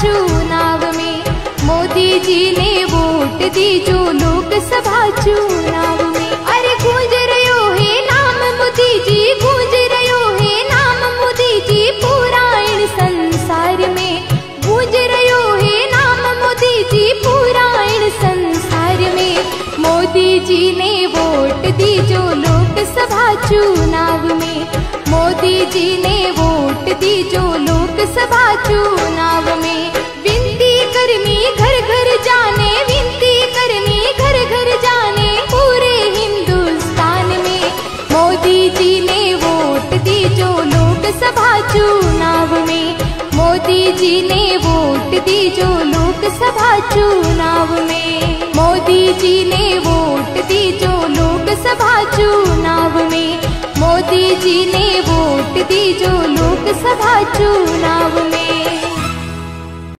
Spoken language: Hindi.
चुनाव में। मोदी जी ने वोट दी जो लोकसभा चुनाव में। अरे गूंज रहो है नाम मोदी जी गूंज रहो है नाम मोदी जी पूरा इन संसार में। गूंज रहो है नाम मोदी जी पूरा इन संसार में। मोदी जी ने वोट दी जो लोकसभा चुनाव में। मोदी जी ने वोट दी जो लोकसभा चुनाव मोदी जी ने वोट दी जो लोकसभा चुनाव में। मोदी जी ने वोट दी जो लोकसभा चुनाव में। मोदी जी ने वोट दी जो लोकसभा चुनाव में